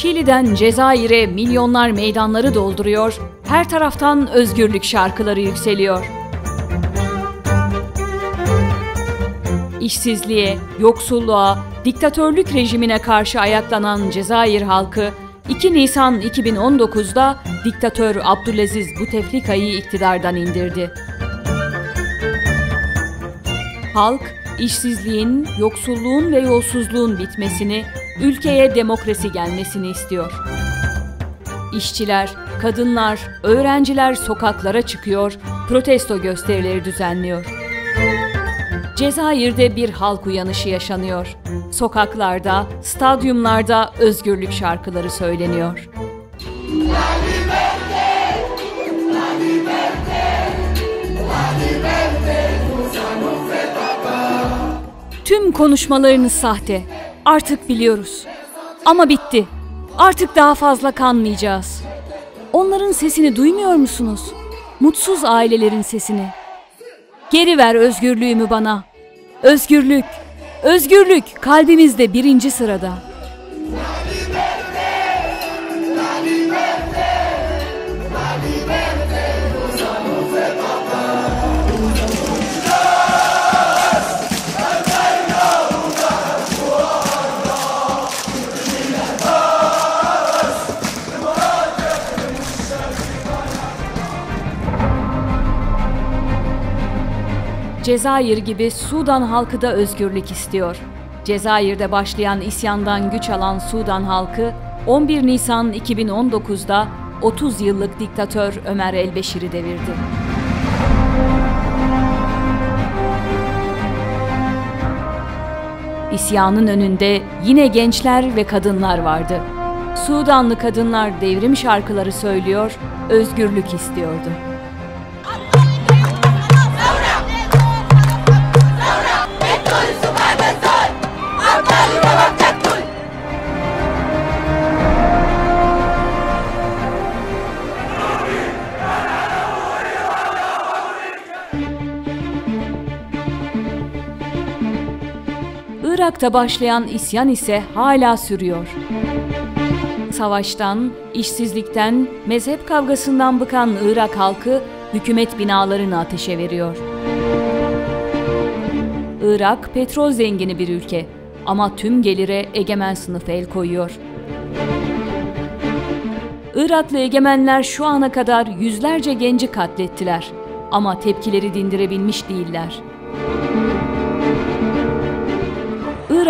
Şili'den Cezayir'e milyonlar meydanları dolduruyor, her taraftan özgürlük şarkıları yükseliyor. İşsizliğe, yoksulluğa, diktatörlük rejimine karşı ayaklanan Cezayir halkı 2 Nisan 2019'da diktatör Abdülaziz Bouteflika'yı iktidardan indirdi. Halk, işsizliğin, yoksulluğun ve yolsuzluğun bitmesini, ülkeye demokrasi gelmesini istiyor. İşçiler, kadınlar, öğrenciler sokaklara çıkıyor, protesto gösterileri düzenliyor. Cezayir'de bir halk uyanışı yaşanıyor. Sokaklarda, stadyumlarda özgürlük şarkıları söyleniyor. Tüm konuşmalarınız sahte. Artık biliyoruz. Ama bitti. Artık daha fazla kanmayacağız. Onların sesini duymuyor musunuz? Mutsuz ailelerin sesini. Geri ver özgürlüğümü bana. Özgürlük, özgürlük kalbimizde birinci sırada. Cezayir gibi Sudan halkı da özgürlük istiyor. Cezayir'de başlayan isyandan güç alan Sudan halkı 11 Nisan 2019'da 30 yıllık diktatör Ömer el-Beşir'i devirdi. İsyanın önünde yine gençler ve kadınlar vardı. Sudanlı kadınlar devrim şarkıları söylüyor, özgürlük istiyordu. Irak'ta başlayan isyan ise hala sürüyor. Savaştan, işsizlikten, mezhep kavgasından bıkan Irak halkı hükümet binalarını ateşe veriyor. Irak petrol zengini bir ülke ama tüm gelire egemen sınıf el koyuyor. Iraklı egemenler şu ana kadar yüzlerce genci katlettiler ama tepkileri dindirebilmiş değiller.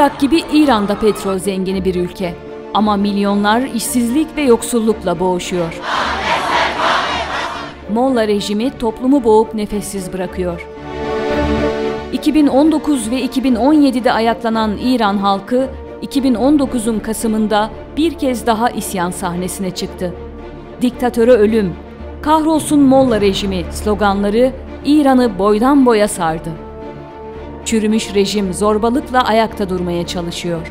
Irak gibi İran da petrol zengini bir ülke. Ama milyonlar işsizlik ve yoksullukla boğuşuyor. Molla rejimi toplumu boğup nefessiz bırakıyor. 2019 ve 2017'de ayaklanan İran halkı 2019'un Kasım'ında bir kez daha isyan sahnesine çıktı. Diktatöre ölüm, kahrolsun Molla rejimi sloganları İran'ı boydan boya sardı. Çürümüş rejim zorbalıkla ayakta durmaya çalışıyor.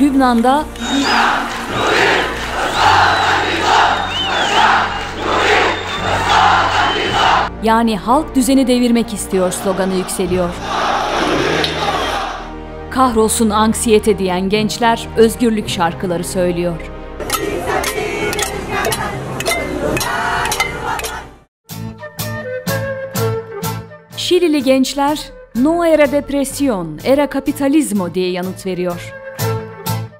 Lübnan'da yani halk düzeni devirmek istiyor sloganı yükseliyor. Kahrolsun anksiyete diyen gençler özgürlük şarkıları söylüyor. Şilili gençler No era depresyon, era kapitalizmo diye yanıt veriyor.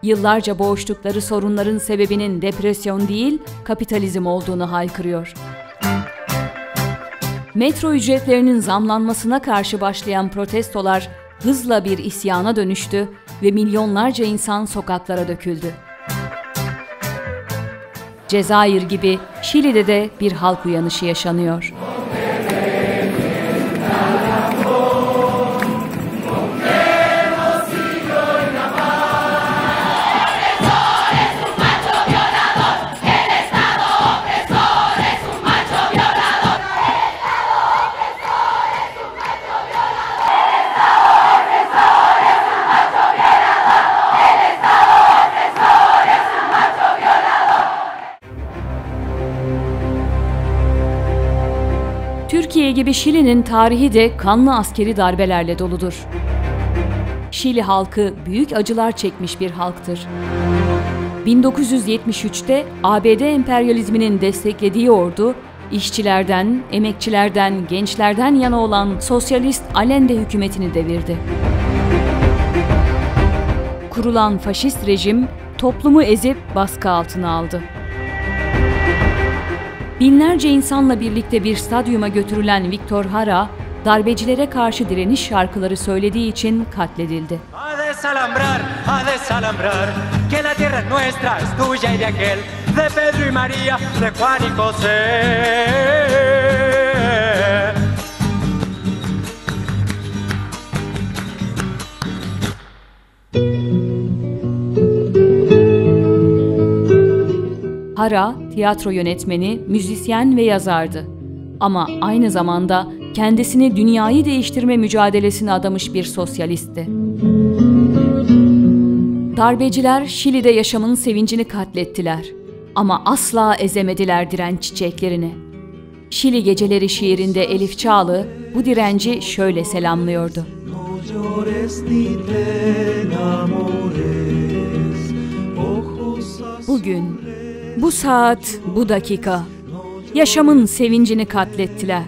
Yıllarca boğuştukları sorunların sebebinin depresyon değil, kapitalizm olduğunu haykırıyor. Metro ücretlerinin zamlanmasına karşı başlayan protestolar hızla bir isyana dönüştü ve milyonlarca insan sokaklara döküldü. Cezayir gibi Şili'de de bir halk uyanışı yaşanıyor. Gibi Şili'nin tarihi de kanlı askeri darbelerle doludur. Şili halkı büyük acılar çekmiş bir halktır. 1973'te ABD emperyalizminin desteklediği ordu, işçilerden, emekçilerden, gençlerden yana olan sosyalist Allende hükümetini devirdi. Kurulan faşist rejim toplumu ezip baskı altına aldı. Binlerce insanla birlikte bir stadyuma götürülen Victor Hara, darbecilere karşı direniş şarkıları söylediği için katledildi. Hara, tiyatro yönetmeni, müzisyen ve yazardı. Ama aynı zamanda kendisini dünyayı değiştirme mücadelesine adamış bir sosyalistti. Darbeciler Şili'de yaşamın sevincini katlettiler. Ama asla ezemediler direnç çiçeklerini. Şili Geceleri şiirinde Elif Çağlı bu direnci şöyle selamlıyordu. Bugün, bu saat, bu dakika yaşamın sevincini katlettiler.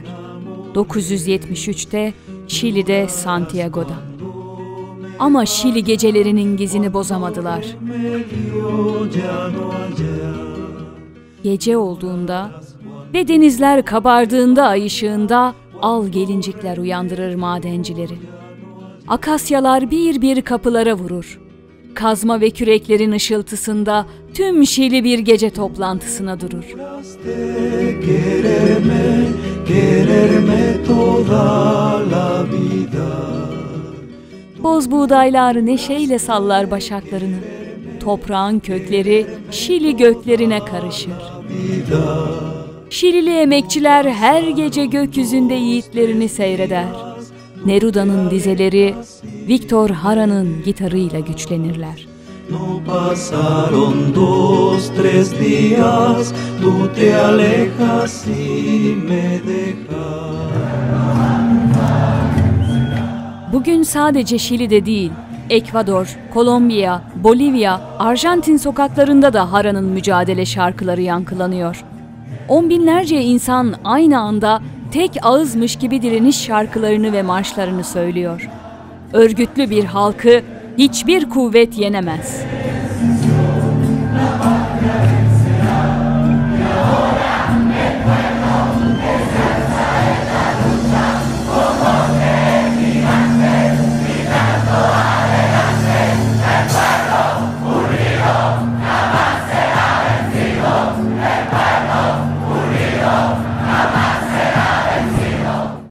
973'te Şili'de Santiago'da. Ama Şili gecelerinin gizini bozamadılar. Gece olduğunda ve denizler kabardığında ay ışığında al gelincikler uyandırır madencileri. Akasyalar bir bir kapılara vurur. Kazma ve küreklerin ışıltısında tüm Şili bir gece toplantısına durur. Boz buğdaylar neşeyle sallar başaklarını. Toprağın kökleri Şili göklerine karışır. Şilili emekçiler her gece gökyüzünde yiğitlerini seyreder. Neruda'nın dizeleri Victor Hara'nın gitarıyla güçlenirler. No pasaron dos, tres días, tú te alejas y me dejas. Bugün sadece Şili'de değil, Ekvador, Kolombiya, Bolivya, Arjantin sokaklarında da Hara'nın mücadele şarkıları yankılanıyor. On binlerce insan aynı anda tek ağızmış gibi direniş şarkılarını ve marşlarını söylüyor. Örgütlü bir halkı hiçbir kuvvet yenemez.